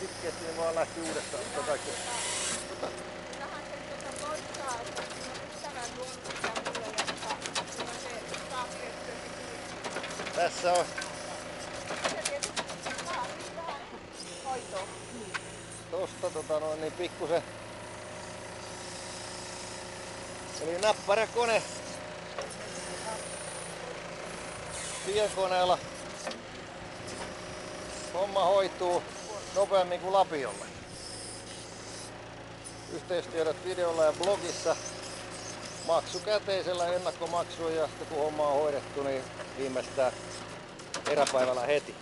Sitkeästi vaan lähti uudestaan. Kettyä Tässä on tosta tota noin niin pikkusen. Eli näppärä kone. Pienkoneella homma hoituu nopeammin kuin lapiolla. Yhteistyöt videolla ja blogissa. Maksu käteisellä ennakkomaksu ja sitten kun homma on hoidettu, niin viimeistään eräpäivällä heti.